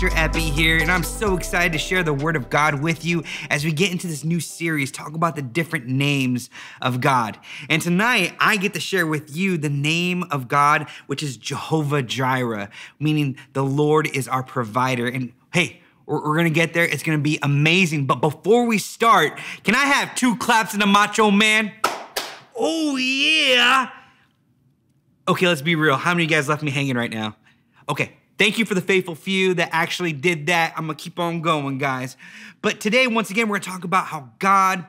Pastor Epi here, and I'm so excited to share the Word of God with you as we get into this new series, talk about the different names of God. And tonight, I get to share with you the name of God, which is Jehovah Jireh, meaning the Lord is our provider. And hey, we're, we're gonna get there. It's gonna be amazing. But before we start, can I have two claps in the macho man? Oh, yeah. Okay, let's be real. How many of you guys left me hanging right now? Okay, Thank you for the faithful few that actually did that. I'm gonna keep on going, guys. But today, once again, we're gonna talk about how God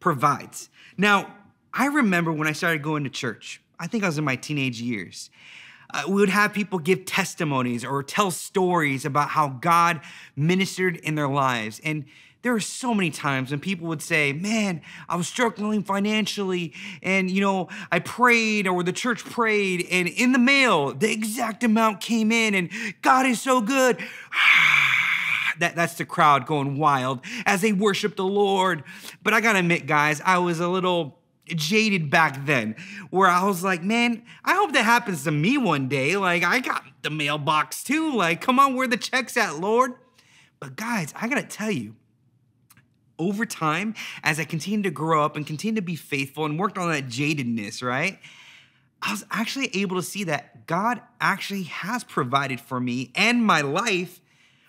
provides. Now, I remember when I started going to church, I think I was in my teenage years. Uh, we would have people give testimonies or tell stories about how God ministered in their lives. And there were so many times when people would say, Man, I was struggling financially, and you know, I prayed or the church prayed, and in the mail, the exact amount came in, and God is so good. that, that's the crowd going wild as they worship the Lord. But I gotta admit, guys, I was a little jaded back then where I was like, man, I hope that happens to me one day. Like, I got the mailbox too. Like, come on, where the checks at, Lord? But guys, I gotta tell you, over time, as I continued to grow up and continued to be faithful and worked on that jadedness, right? I was actually able to see that God actually has provided for me and my life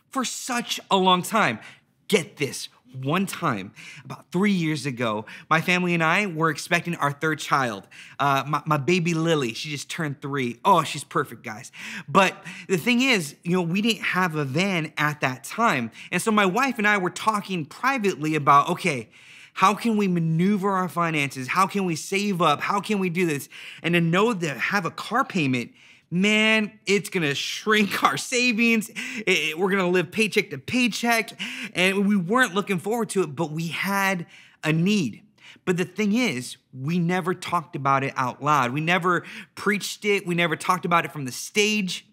for such a long time. Get this one time, about three years ago, my family and I were expecting our third child. Uh, my, my, baby Lily, she just turned three. Oh, she's perfect, guys. But the thing is, you know, we didn't have a van at that time. And so my wife and I were talking privately about, okay, how can we maneuver our finances? How can we save up? How can we do this? And to know that have a car payment man, it's gonna shrink our savings. It, we're gonna live paycheck to paycheck. And we weren't looking forward to it, but we had a need. But the thing is, we never talked about it out loud. We never preached it. We never talked about it from the stage.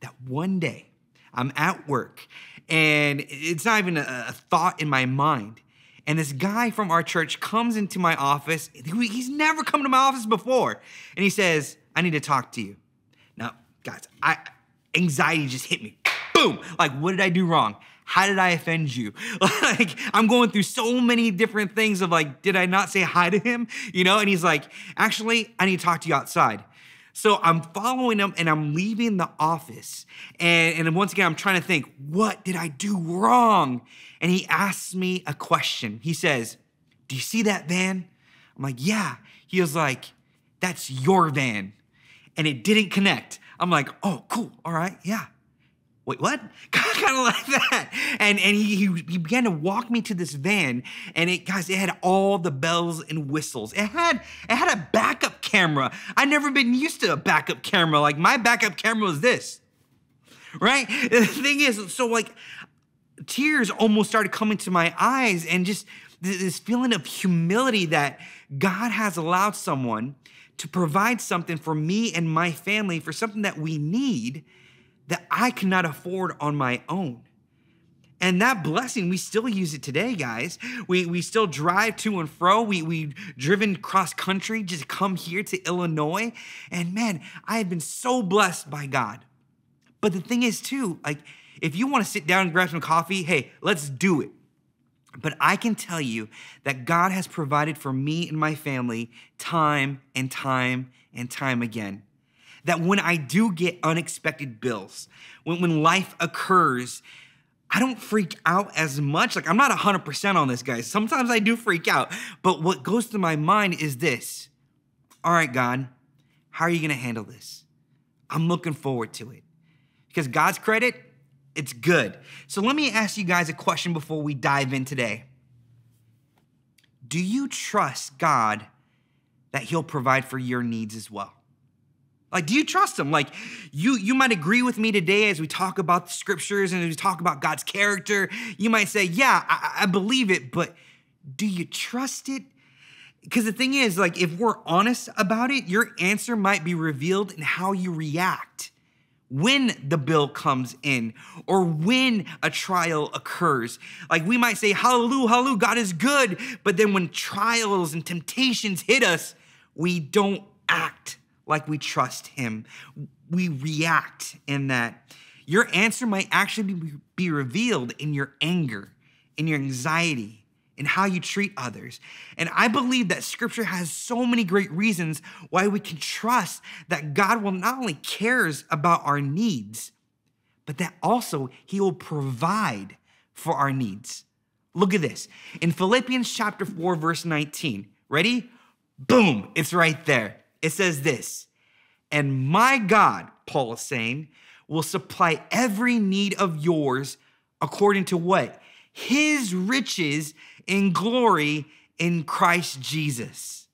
That one day I'm at work and it's not even a, a thought in my mind. And this guy from our church comes into my office. He's never come to my office before. And he says, I need to talk to you. Guys, I anxiety just hit me. Boom! Like, what did I do wrong? How did I offend you? like, I'm going through so many different things of like, did I not say hi to him? You know? And he's like, actually, I need to talk to you outside. So I'm following him and I'm leaving the office. And, and once again, I'm trying to think, what did I do wrong? And he asks me a question. He says, Do you see that van? I'm like, Yeah. He was like, That's your van and it didn't connect. I'm like, oh, cool, all right, yeah. Wait, what? kind of like that. And and he, he began to walk me to this van, and it guys, it had all the bells and whistles. It had it had a backup camera. I'd never been used to a backup camera. Like my backup camera was this. Right? The thing is, so like tears almost started coming to my eyes, and just this feeling of humility that God has allowed someone to provide something for me and my family for something that we need that I cannot afford on my own. And that blessing, we still use it today, guys. We, we still drive to and fro. We, we've driven cross country just come here to Illinois. And man, I have been so blessed by God. But the thing is, too, like, if you want to sit down and grab some coffee, hey, let's do it. But I can tell you that God has provided for me and my family time and time and time again. That when I do get unexpected bills, when, when life occurs, I don't freak out as much. Like, I'm not 100% on this, guys. Sometimes I do freak out. But what goes through my mind is this All right, God, how are you going to handle this? I'm looking forward to it. Because God's credit, it's good. So let me ask you guys a question before we dive in today. Do you trust God that He'll provide for your needs as well? Like, do you trust him? Like, you you might agree with me today as we talk about the scriptures and as we talk about God's character. You might say, "Yeah, I, I believe it," but do you trust it? Because the thing is, like, if we're honest about it, your answer might be revealed in how you react when the bill comes in or when a trial occurs. Like we might say, Hallelujah, hallelujah, God is good. But then when trials and temptations hit us, we don't act like we trust Him. We react in that. Your answer might actually be revealed in your anger, in your anxiety, in how you treat others. And I believe that scripture has so many great reasons why we can trust that God will not only cares about our needs, but that also he will provide for our needs. Look at this. In Philippians chapter 4 verse 19. Ready? Boom, it's right there. It says this. And my God, Paul is saying, will supply every need of yours according to what? His riches in glory in Christ Jesus.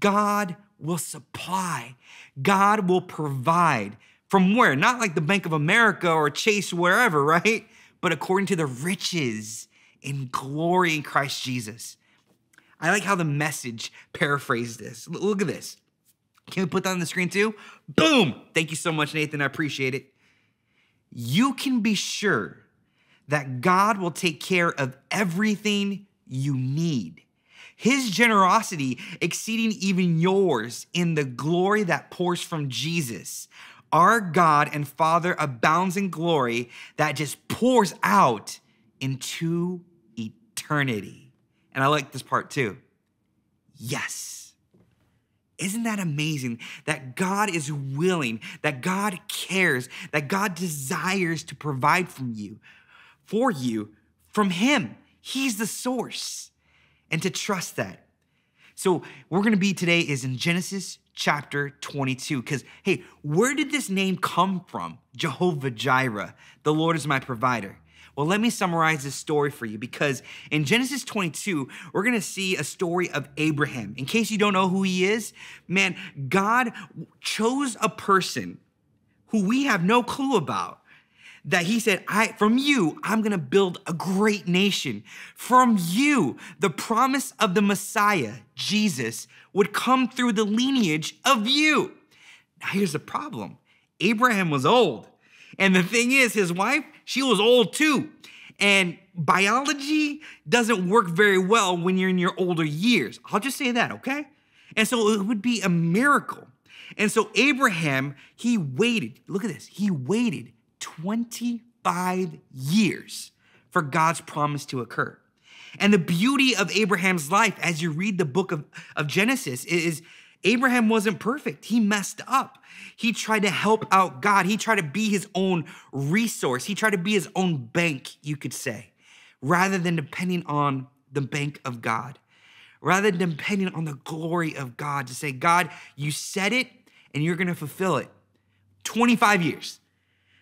God will supply, God will provide. From where? Not like the Bank of America or Chase, wherever, right? But according to the riches in glory in Christ Jesus. I like how the message paraphrased this. Look at this. Can we put that on the screen too? Boom! Thank you so much, Nathan. I appreciate it. You can be sure that God will take care of everything you need. His generosity exceeding even yours in the glory that pours from Jesus. Our God and Father abounds in glory that just pours out into eternity. And I like this part too. Yes. Isn't that amazing that God is willing, that God cares, that God desires to provide from you, for you, from Him? He's the source. And to trust that. So, we're gonna be today is in Genesis chapter 22. Because, hey, where did this name come from? Jehovah Jireh, the Lord is my provider. Well, let me summarize this story for you because in Genesis 22, we're gonna see a story of Abraham. In case you don't know who he is, man, God chose a person who we have no clue about that he said, I from you, I'm gonna build a great nation. From you, the promise of the Messiah, Jesus, would come through the lineage of you. Now here's the problem. Abraham was old. And the thing is, his wife, she was old too. And biology doesn't work very well when you're in your older years. I'll just say that, okay? And so it would be a miracle. And so Abraham, he waited. Look at this. He waited 25 years for God's promise to occur. And the beauty of Abraham's life, as you read the book of, of Genesis, is Abraham wasn't perfect. He messed up. He tried to help out God. He tried to be his own resource. He tried to be his own bank, you could say, rather than depending on the bank of God, rather than depending on the glory of God to say, God, you said it and you're going to fulfill it. 25 years.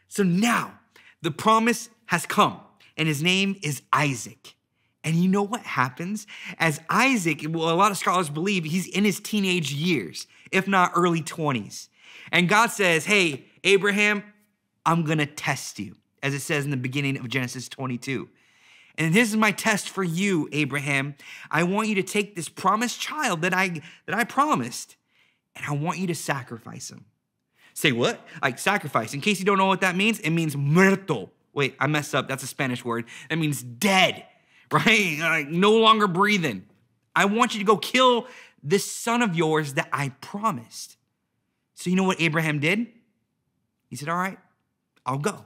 So now the promise has come, and his name is Isaac. And you know what happens? As Isaac, well, a lot of scholars believe he's in his teenage years, if not early 20s. And God says, Hey, Abraham, I'm gonna test you, as it says in the beginning of Genesis 22. And this is my test for you, Abraham. I want you to take this promised child that I that I promised, and I want you to sacrifice him. Say what? Like sacrifice. In case you don't know what that means, it means muerto. Wait, I messed up. That's a Spanish word. That means dead right? Like no longer breathing. I want you to go kill this son of yours that I promised. So you know what Abraham did? He said, All right, I'll go.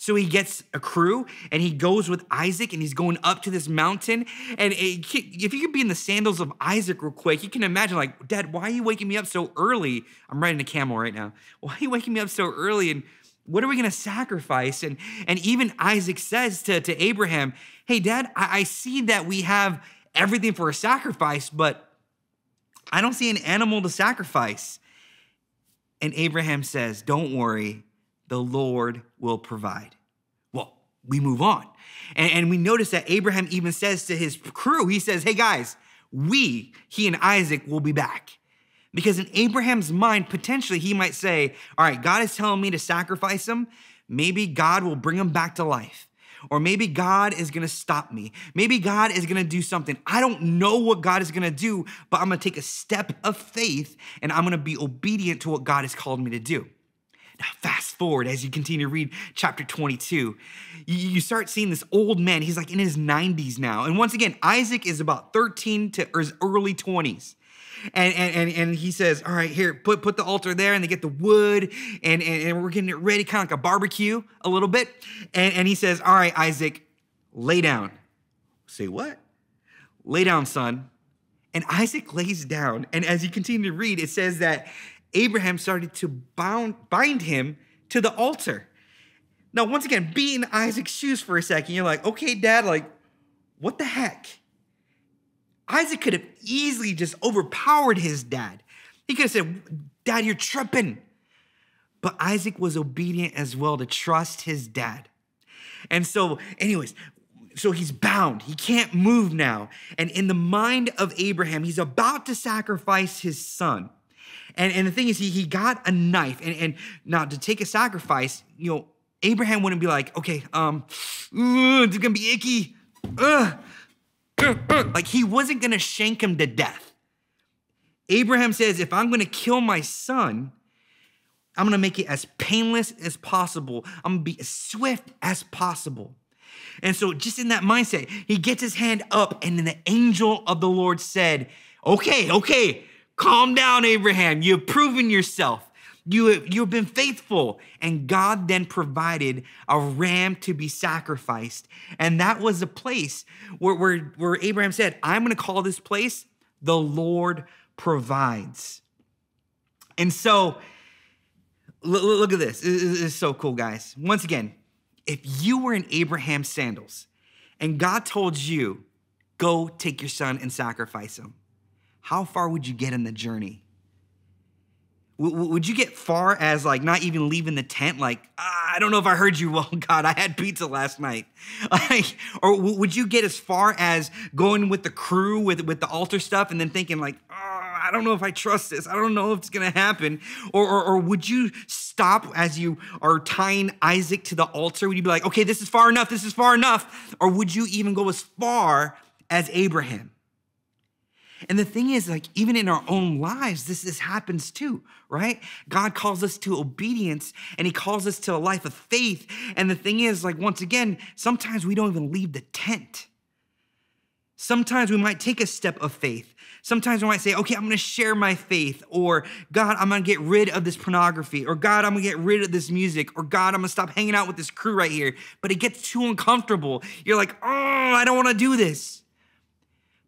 So he gets a crew and he goes with Isaac and he's going up to this mountain. And if you could be in the sandals of Isaac real quick, you can imagine, like, Dad, why are you waking me up so early? I'm riding a camel right now. Why are you waking me up so early? And what are we going to sacrifice? And, and even Isaac says to, to Abraham, Hey, dad, I, I see that we have everything for a sacrifice, but I don't see an animal to sacrifice. And Abraham says, Don't worry, the Lord will provide. Well, we move on. And, and, we notice that Abraham even says to his crew, He says, Hey guys, we, he and Isaac, will be back. Because in Abraham's mind, potentially he might say, All right, God is telling me to sacrifice him. Maybe God will bring him back to life. Or maybe God is gonna stop me. Maybe God is gonna do something. I don't know what God is gonna do, but I'm gonna take a step of faith and I'm gonna be obedient to what God has called me to do. Now, fast forward as you continue to read chapter 22, you start seeing this old man. He's like in his 90s now. And once again, Isaac is about 13 to his early 20s. And, and, and, he says, All right, here, put, put the altar there. And they get the wood and, and, and we're getting it ready, kind of like a barbecue a little bit. And, and he says, All right, Isaac, lay down. Say what? Lay down, son. And Isaac lays down. And as you continue to read, it says that Abraham started to bound, bind him to the altar. Now, once again, be in Isaac's shoes for a second. You're like, okay, dad, like, what the heck? Isaac could have easily just overpowered his dad. He could have said, Dad, you're tripping. But Isaac was obedient as well to trust his dad. And so, anyways, so he's bound. He can't move now. And in the mind of Abraham, he's about to sacrifice his son. And, and the thing is, he, he got a knife. And, and now to take a sacrifice, you know, Abraham wouldn't be like, okay, um, it's gonna be icky. Ugh. Like he wasn't gonna shank him to death. Abraham says, if I'm gonna kill my son, I'm gonna make it as painless as possible. I'm gonna be as swift as possible. And so, just in that mindset, he gets his hand up, and then the angel of the Lord said, Okay, okay, calm down, Abraham. You've proven yourself. You have, you have been faithful. And God then provided a ram to be sacrificed. And that was a place where, where, where Abraham said, I'm going to call this place the Lord provides. And so, look at this. This is so cool, guys. Once again, if you were in Abraham's sandals and God told you, go take your son and sacrifice him, how far would you get in the journey? would you get far as like not even leaving the tent? Like ah, i don't know if i heard you well god i had pizza last night. Or would you get as far as going with the crew with, with the altar stuff and then thinking like oh, i don't know if i trust this. I don't know if it's gonna happen. Or, or, or would you stop as you are tying isaac to the altar? Would you be like okay this is far enough this is far enough. Or would you even go as far as abraham and the thing is, like, even in our own lives, this, this happens too, right? God calls us to obedience and He calls us to a life of faith. And the thing is, like, once again, sometimes we don't even leave the tent. Sometimes we might take a step of faith. Sometimes we might say, okay, I'm gonna share my faith, or God, I'm gonna get rid of this pornography, or God, I'm gonna get rid of this music, or God, I'm gonna stop hanging out with this crew right here. But it gets too uncomfortable. You're like, oh, I don't wanna do this.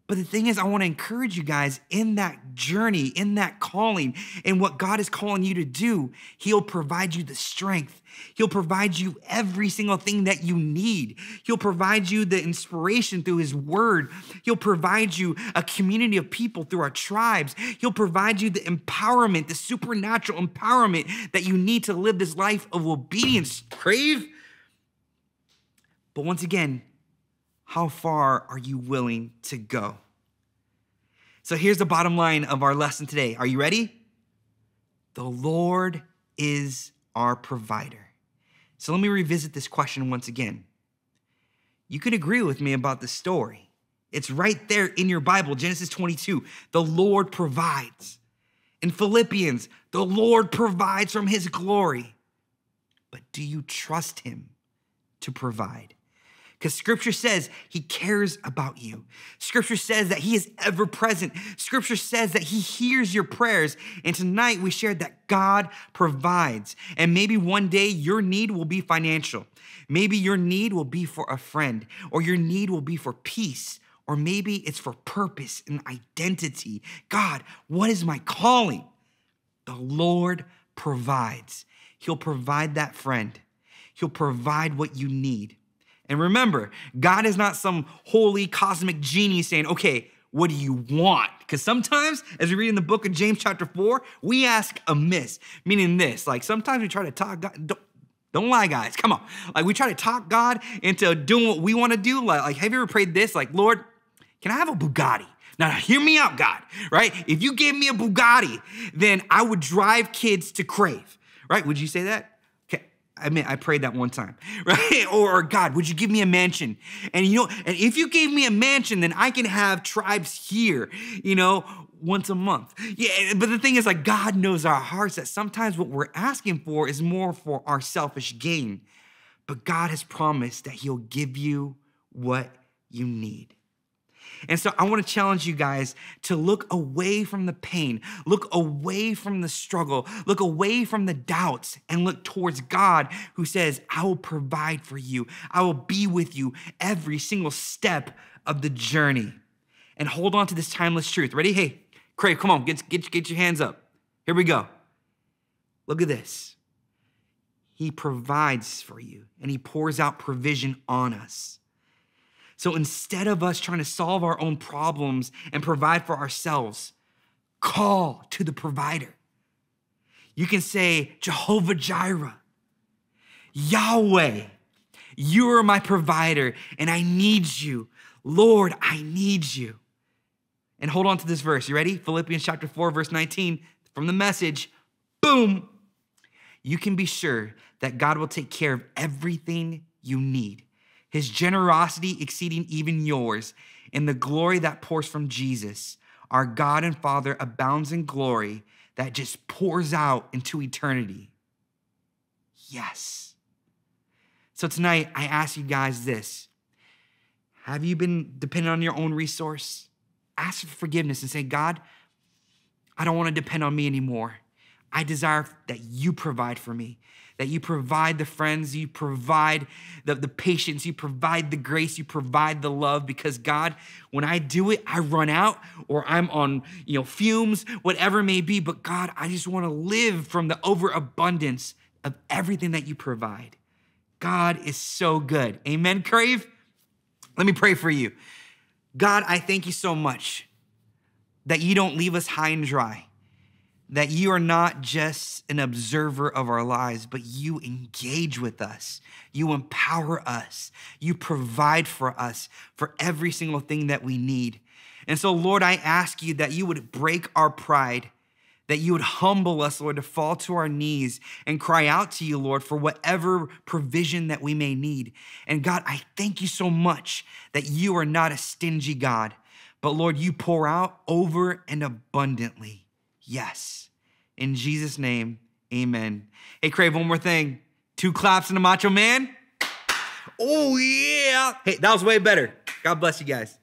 But the thing is, I want to encourage you guys in that journey, in that calling, in what God is calling you to do. He'll provide you the strength. He'll provide you every single thing that you need. He'll provide you the inspiration through His Word. He'll provide you a community of people through our tribes. He'll provide you the empowerment, the supernatural empowerment that you need to live this life of obedience. Crave. But once again, how far are you willing to go? So here's the bottom line of our lesson today. Are you ready? The Lord is our provider. So let me revisit this question once again. You can agree with me about the story. It's right there in your Bible, Genesis 22. The Lord provides. In Philippians, the Lord provides from his glory. But do you trust him to provide? Because scripture says he cares about you. Scripture says that he is ever present. Scripture says that he hears your prayers. And tonight we shared that God provides. And maybe one day your need will be financial. Maybe your need will be for a friend, or your need will be for peace, or maybe it's for purpose and identity. God, what is my calling? The Lord provides. He'll provide that friend, He'll provide what you need. And remember, God is not some holy cosmic genie saying, okay, what do you want? Because sometimes, as we read in the book of James, chapter 4, we ask amiss, meaning this. Like sometimes we try to talk God. Don't, don't lie, guys. Come on. Like we try to talk God into doing what we want to do. Like, like, have you ever prayed this? Like, Lord, can I have a Bugatti? Now, hear me out, God, right? If you gave me a Bugatti, then I would drive kids to crave, right? Would you say that? I mean, I prayed that one time, right? Or, or, God, would you give me a mansion? And you know, and if you gave me a mansion, then I can have tribes here, you know, once a month. Yeah, but the thing is, like, God knows our hearts that sometimes what we're asking for is more for our selfish gain. But God has promised that He'll give you what you need. And so I want to challenge you guys to look away from the pain, look away from the struggle, look away from the doubts, and look towards God who says, I will provide for you. I will be with you every single step of the journey. And hold on to this timeless truth. Ready? Hey, Crave, come on, get, get, get your hands up. Here we go. Look at this. He provides for you and he pours out provision on us. So instead of us trying to solve our own problems and provide for ourselves, call to the provider. You can say, Jehovah Jireh, Yahweh, you are my provider and I need you. Lord, I need you. And hold on to this verse. You ready? Philippians chapter 4, verse 19 from the message. Boom. You can be sure that God will take care of everything you need his generosity exceeding even yours, and the glory that pours from Jesus, our God and Father abounds in glory that just pours out into eternity. Yes. So tonight, I ask you guys this Have you been dependent on your own resource? Ask for forgiveness and say, God, I don't want to depend on me anymore. I desire that you provide for me that you provide the friends, you provide the, the patience, you provide the grace, you provide the love. Because God, when I do it, I run out or I'm on, you know, fumes, whatever it may be. But God, I just want to live from the overabundance of everything that you provide. God is so good. Amen, Crave? Let me pray for you. God, I thank you so much that you don't leave us high and dry that you are not just an observer of our lives, but you engage with us. You empower us. You provide for us for every single thing that we need. And so, Lord, I ask you that you would break our pride, that you would humble us, Lord, to fall to our knees and cry out to you, Lord, for whatever provision that we may need. And God, I thank you so much that you are not a stingy God, but Lord, you pour out over and abundantly. Yes. In Jesus' name, amen. Hey, Crave, one more thing. Two claps and a macho man. Oh, yeah. Hey, that was way better. God bless you guys.